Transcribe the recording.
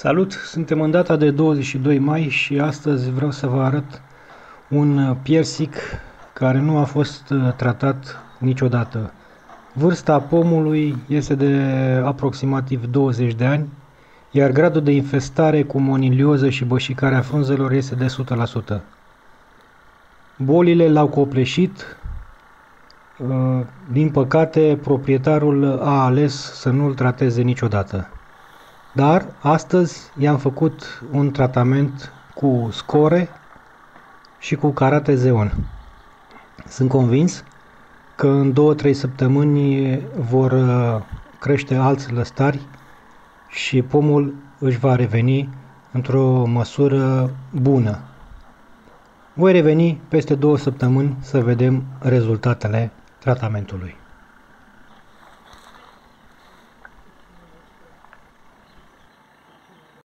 Salut! Suntem în data de 22 mai și astăzi vreau să vă arăt un piersic care nu a fost uh, tratat niciodată. Vârsta pomului este de aproximativ 20 de ani, iar gradul de infestare cu monilioză și bășicarea frunzelor este de 100%. Bolile l-au copleșit, uh, din păcate proprietarul a ales să nu-l trateze niciodată. Dar astăzi i-am făcut un tratament cu score și cu karate zeon. Sunt convins că în 2-3 săptămâni vor uh, crește alți lăstari și pomul își va reveni într-o măsură bună. Voi reveni peste două săptămâni să vedem rezultatele tratamentului.